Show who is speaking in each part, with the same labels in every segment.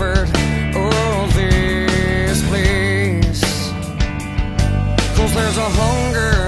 Speaker 1: comfort of this place. Cause there's a hunger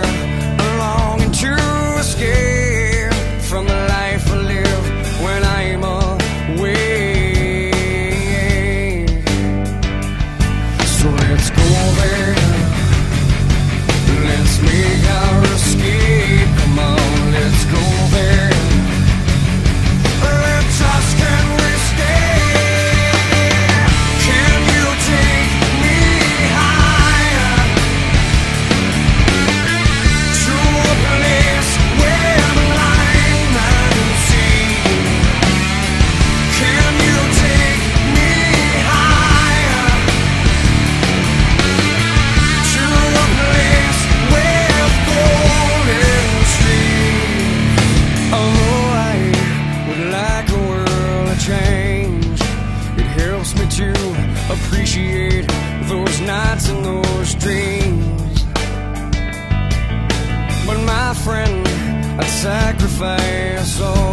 Speaker 1: appreciate those nights and those dreams. But my friend, I'd sacrifice all